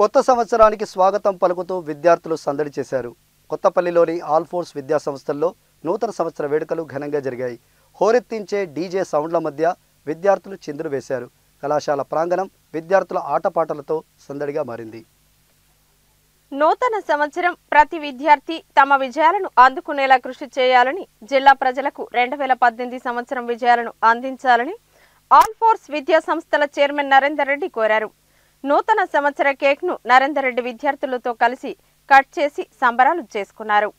కొత్త సంవత్సరానికి స్వాగతం పలుకుతూ విద్యార్థులు సందడి చేశారు. కొత్తపల్లిలోని ఆల్ఫోర్స్ విద్యాసంస్థల్లో విద్యా సంస్థల్లో నూతన సంవత్సర వేడుకలు ఘనంగా జరిగాయి. హోరెత్తించే డీజే సౌండ్ల మధ్య విద్యార్థులు చిందులు వేశారు. కళాశాల ప్రాంగణం విద్యార్థుల ఆటపాటలతో సందడిగా మారింది. నూతన సంవత్సరం ప్రతి విద్యార్థి తమ విజయాలను అందుకునేలా కృషి చేయాలని జిల్లా ప్రజలకు రెండు వేల పద్దెనిమిది సంవత్సరం విజయాలను అందించాలని ఆల్ ఫోర్స్ విద్యా సంస్థల చైర్మన్ నరేందర్ రెడ్డి కోరారు. నూతన సంవత్సర కేక్ కేక్ను నరేందర్రెడ్డి విద్యార్థులతో కలిసి కట్ చేసి సంబరాలు చేసుకున్నారు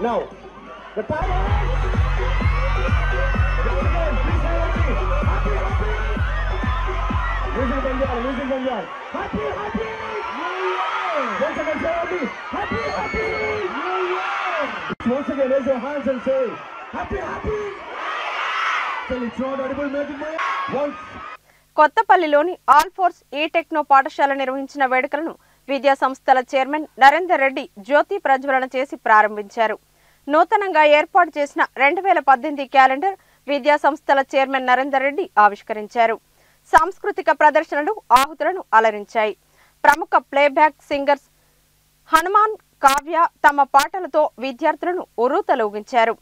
Now, the time. Once again, say happy, happy, happy New Year! Once again, raise your hands and say, happy, happy. Till it's not audible, make it. Once. కొత్తపల్లిలోని ఆల్ ఫోర్స్ ఈ techno పాఠశాల నిర్వహించిన వేడుకలను విద్యా సంస్థల చైర్మన్ నరేందర్ రెడ్డి జ్యోతి ప్రజ్వలన చేసి ప్రారంభించారు నూతనంగా ఏర్పాటు చేసిన రెండు వేల పద్దెనిమిది క్యాలెండర్ విద్యా సంస్థల చైర్మన్ నరేందర్ రెడ్డి ఆవిష్కరించారు సాంస్కృతిక ప్రదర్శనలు ఆహుతులను అలరించాయి. ప్రముఖ ప్లేబ్యాక్ సింగర్స్ హనుమాన్ కావ్య తమ పాటలతో విద్యార్థులను ఉర్రూతలూగించారు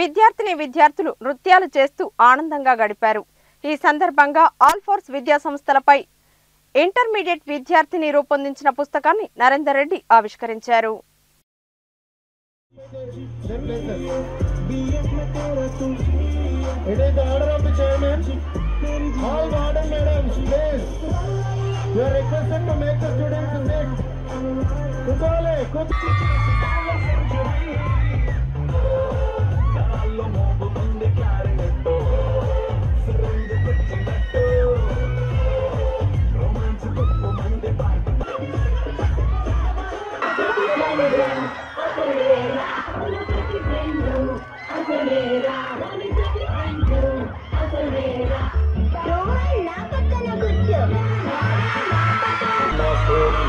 విద్యార్థిని విద్యార్థులు నృత్యాలు చేస్తూ ఆనందంగా గడిపారు. ఈ సందర్భంగా ఆల్ఫోర్స్ విద్యా సంస్థలపై ఇంటర్మీడియట్ విద్యార్థిని రూపొందించిన పుస్తకాన్ని నరేందర్ రెడ్డి ఆవిష్కరించారు. All madam, madam, please. You are requested to make the students sit. Kutole, kutole.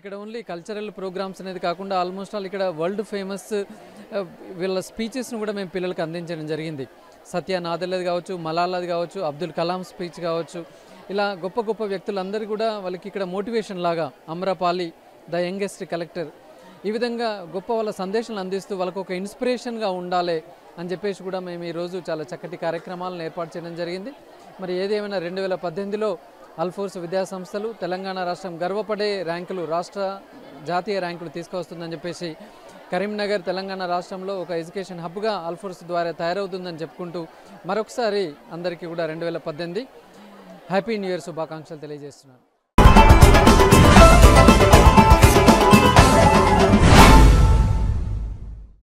ఇక్కడ ఓన్లీ కల్చరల్ ప్రోగ్రామ్స్ అనేది కాకుండా ఆల్మోస్ట్ ఆల్ ఇక్కడ వరల్డ్ ఫేమస్ uh, వీళ్ళ స్పీచెస్ను కూడా మేము పిల్లలకు అందించడం జరిగింది. సత్య నాదెల్లది కావచ్చు మలాలాది కావచ్చు అబ్దుల్ కలాం స్పీచ్ కావచ్చు. ఇలా గొప్ప గొప్ప వ్యక్తులందరూ కూడా వాళ్ళకి ఇక్కడ మోటివేషన్ లాగా అమ్రపాలి ద యంగెస్ట్ కలెక్టర్ ఈ విధంగా గొప్ప వాళ్ళ సందేశాలు అందిస్తూ వాళ్ళకు ఒక ఇన్స్పిరేషన్గా ఉండాలి అని చెప్పేసి కూడా మేము ఈరోజు చాలా చక్కటి కార్యక్రమాలను ఏర్పాటు చేయడం జరిగింది. మరి ఏదేమైనా రెండు వేల పద్దెనిమిదిలో అల్ఫోర్స్ విద్యా సంస్థలు తెలంగాణ రాష్ట్రం గర్వపడే ర్యాంకులు రాష్ట్ర జాతీయ ర్యాంకులు తీసుకొస్తుందని చెప్పేసి కరీంనగర్ తెలంగాణ రాష్ట్రంలో ఒక ఎడ్యుకేషన్ హబ్గా అల్ఫోర్స్ ద్వారా తయారవుతుందని చెప్పుకుంటూ మరొకసారి అందరికీ కూడా రెండు వేల పద్దెనిమిది హ్యాపీ న్యూ ఇయర్ శుభాకాంక్షలు తెలియజేస్తున్నాను.